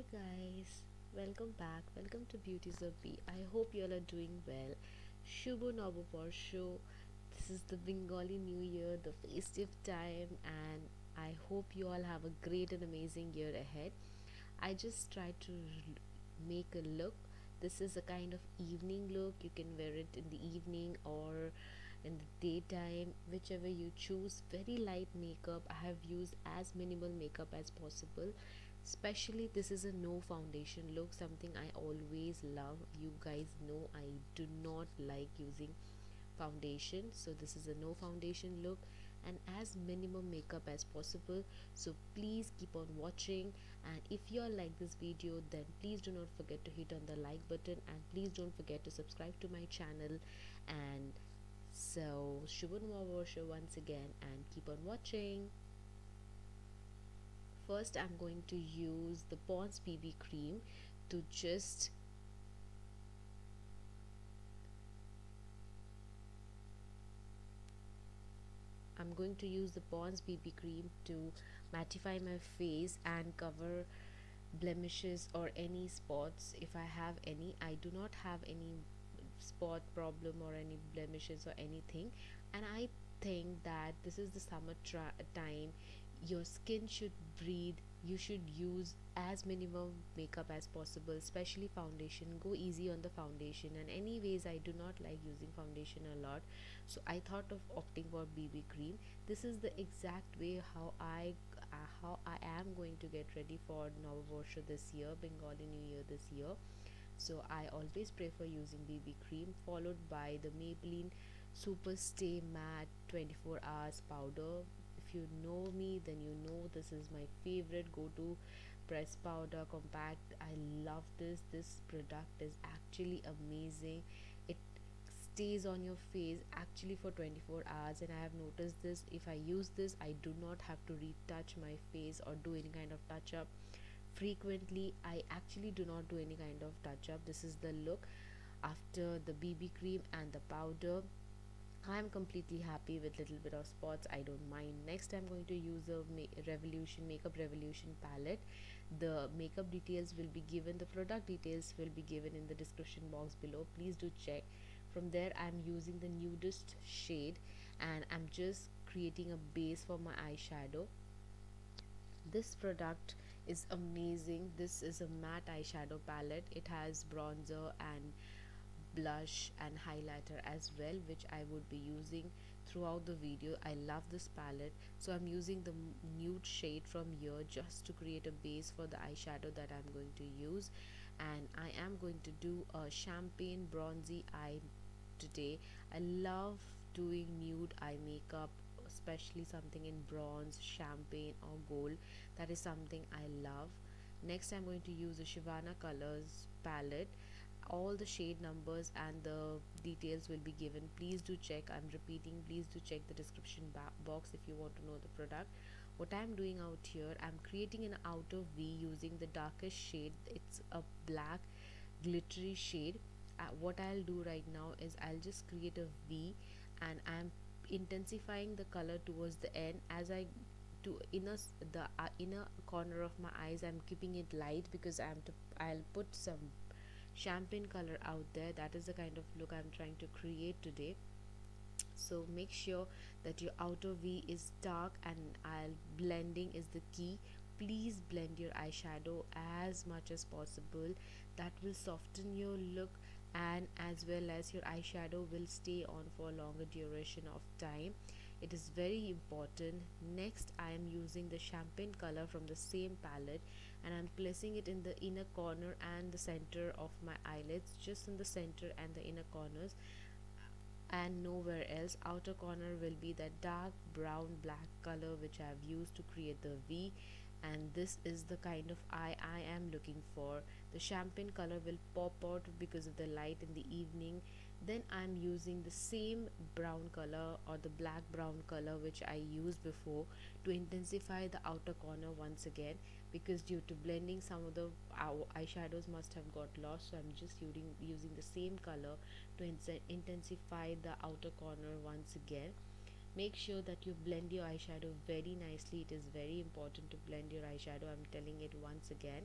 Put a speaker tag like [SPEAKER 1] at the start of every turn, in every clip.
[SPEAKER 1] Hi guys, welcome back. Welcome to Beauties of Bee. I hope you all are doing well. Shubho Noboborsho. This is the Bengali New Year, the festive time, and I hope you all have a great and amazing year ahead. I just tried to make a look. This is a kind of evening look. You can wear it in the evening or in the daytime, whichever you choose. Very light makeup. I have used as minimal makeup as possible especially this is a no foundation look something i always love. You guys know i do not like using foundation so this is a no foundation look and as minimum makeup as possible. So please keep on watching and if you like this video then please do not forget to hit on the like button and please don't forget to subscribe to my channel. And so shubhan once again and keep on watching first I'm going to use the Pond's BB cream to just I'm going to use the Pond's BB cream to mattify my face and cover blemishes or any spots if I have any. I do not have any spot problem or any blemishes or anything. And I think that this is the summer time your skin should breathe you should use as minimum makeup as possible especially foundation. Go easy on the foundation. And anyways i do not like using foundation a lot. So i thought of opting for bb cream. This is the exact way how i uh, how i am going to get ready for Noboborsho this year bengali new year this year. So i always prefer using bb cream followed by the maybelline super stay matte 24 hours powder if you know me then you know this is my favorite go-to press powder compact. I love this. This product is actually amazing. It stays on your face actually for 24 hours and i have noticed this. If i use this i do not have to retouch my face or do any kind of touch up frequently. I actually do not do any kind of touch up this is the look after the bb cream and the powder I'm completely happy with little bit of spots. I don't mind. Next I'm going to use a Ma- revolution makeup revolution palette. The makeup details will be given the product details will be given in the description box below. Please do check. From there I'm using the nudist shade and I'm just creating a base for my eyeshadow. This product is amazing. This is a matte eyeshadow palette. It has bronzer and blush and highlighter as well which I would be using throughout the video. I love this palette. So I'm using the nude shade from here just to create a base for the eyeshadow that I'm going to use. And I am going to do a champagne bronzy eye today. I love doing nude eye makeup especially something in bronze champagne or gold. That is something I love. Next I'm going to use a Shivana colors palette all the shade numbers and the details will be given. Please do check i'm repeating please do check the description box if you want to know the product. What i'm doing out here i'm creating an outer v using the darkest shade. It's a black glittery shade. Uh, what i'll do right now is i'll just create a v and i'm intensifying the color towards the end. As i to inner the uh, inner corner of my eyes i'm keeping it light because i'm to i'll put some champagne color out there. That is the kind of look i'm trying to create today. So make sure that your outer v is dark and I'll blending is the key. Please blend your eyeshadow as much as possible. That will soften your look and as well as your eyeshadow will stay on for a longer duration of time. It is very important. Next I am using the champagne color from the same palette and I'm placing it in the inner corner and the center of my eyelids just in the center and the inner corners. And nowhere else. Outer corner will be that dark brown black color which I have used to create the V. And this is the kind of eye I am looking for. The champagne color will pop out because of the light in the evening then I'm using the same brown color or the black brown color which I used before to intensify the outer corner once again because due to blending some of the eyeshadows must have got lost. So I'm just using using the same color to intensify the outer corner once again. Make sure that you blend your eyeshadow very nicely. It is very important to blend your eyeshadow I'm telling it once again.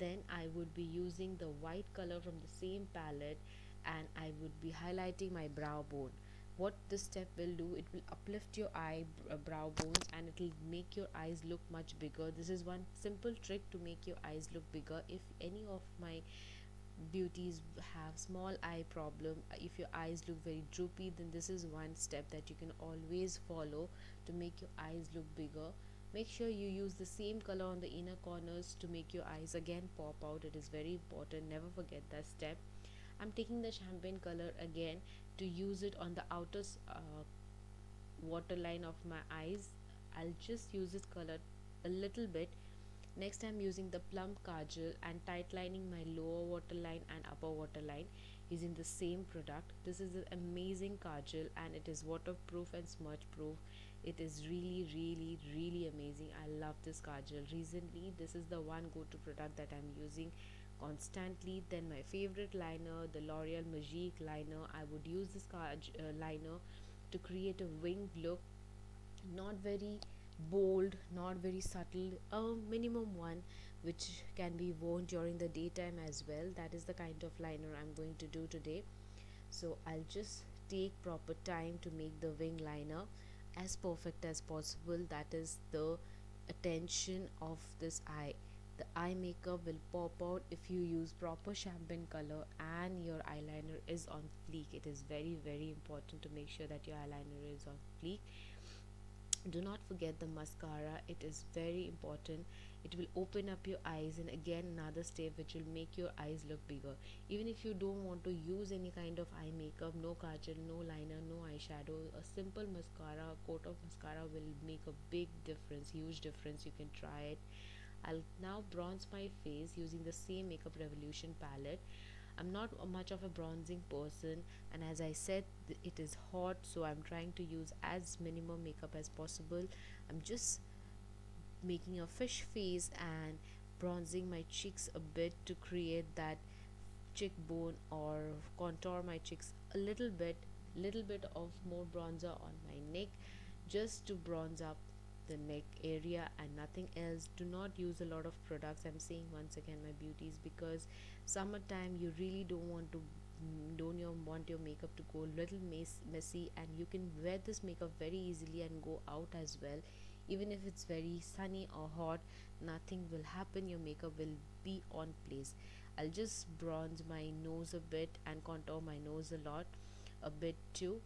[SPEAKER 1] Then I would be using the white color from the same palette and I would be highlighting my brow bone. What this step will do it will uplift your eye uh, brow bones and it will make your eyes look much bigger. This is one simple trick to make your eyes look bigger. If any of my beauties have small eye problem uh, if your eyes look very droopy then this is one step that you can always follow to make your eyes look bigger. Make sure you use the same color on the inner corners to make your eyes again pop out. It is very important. Never forget that step i'm taking the champagne color again to use it on the outer uh, waterline of my eyes. I'll just use this color a little bit. Next I'm using the plum kajal and tightlining my lower waterline and upper waterline using the same product. This is an amazing kajal and it is waterproof and smudge proof it is really really really amazing. I love this kajal. Recently this is the one go-to product that I'm using constantly then my favorite liner the l'oreal magique liner. I would use this uh, liner to create a winged look. Not very bold not very subtle a minimum one which can be worn during the daytime as well. That is the kind of liner i'm going to do today. So i'll just take proper time to make the wing liner as perfect as possible. That is the attention of this eye the eye makeup will pop out if you use proper champagne color and your eyeliner is on fleek. It is very very important to make sure that your eyeliner is on fleek. Do not forget the mascara. It is very important. It will open up your eyes and again another step which will make your eyes look bigger. Even if you don't want to use any kind of eye makeup no kajal no liner no eyeshadow a simple mascara a coat of mascara will make a big difference huge difference. You can try it I'll now bronze my face using the same Makeup Revolution palette. I'm not much of a bronzing person and as I said it is hot so I'm trying to use as minimum makeup as possible. I'm just making a fish face and bronzing my cheeks a bit to create that cheekbone or contour my cheeks a little bit little bit of more bronzer on my neck just to bronze up the neck area and nothing else do not use a lot of products. I'm saying once again my beauties because summertime you really don't want to don't you want your makeup to go little mess, messy and you can wear this makeup very easily and go out as well. Even if it's very sunny or hot nothing will happen. Your makeup will be on place. I'll just bronze my nose a bit and contour my nose a lot a bit too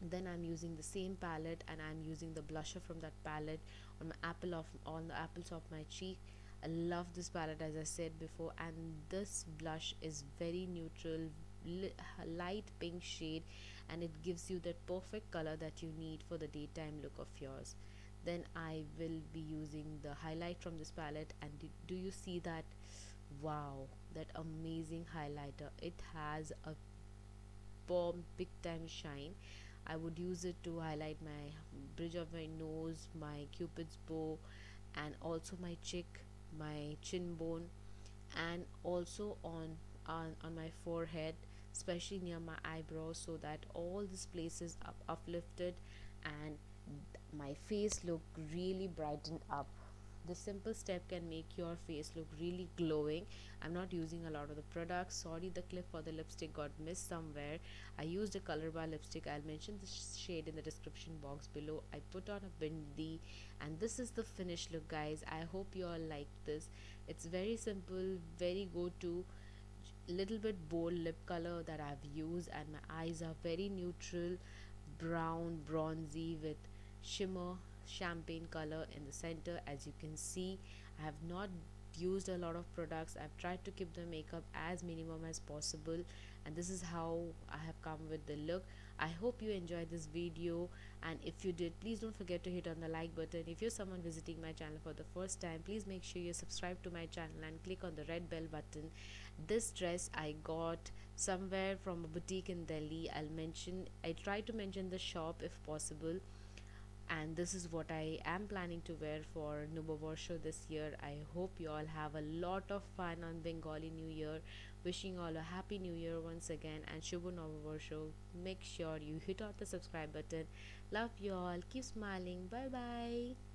[SPEAKER 1] then I'm using the same palette and I'm using the blusher from that palette on my apple of on the apples of my cheek. I love this palette as I said before and this blush is very neutral li light pink shade and it gives you that perfect color that you need for the daytime look of yours. Then I will be using the highlight from this palette and do you see that? Wow that amazing highlighter. It has a bomb big time shine I would use it to highlight my bridge of my nose my cupid's bow and also my cheek my chin bone and also on on, on my forehead especially near my eyebrows so that all these places are uplifted and my face look really brightened up this simple step can make your face look really glowing. I'm not using a lot of the products. Sorry the clip for the lipstick got missed somewhere. I used a Colorbar lipstick. I'll mention the shade in the description box below. I put on a bindi and this is the finished look guys. I hope you all like this. It's very simple very go to little bit bold lip color that i've used and my eyes are very neutral brown bronzy with shimmer champagne color in the center as you can see. I have not used a lot of products. I've tried to keep the makeup as minimum as possible and this is how I have come with the look. I hope you enjoyed this video and if you did please don't forget to hit on the like button. If you're someone visiting my channel for the first time please make sure you subscribe to my channel and click on the red bell button. This dress I got somewhere from a boutique in Delhi. I'll mention I try to mention the shop if possible and this is what I am planning to wear for Noboborsho this year. I hope you all have a lot of fun on Bengali New Year. Wishing all a happy new year once again and Shubho Noboborsho. Make sure you hit on the subscribe button. Love you all. Keep smiling. Bye bye.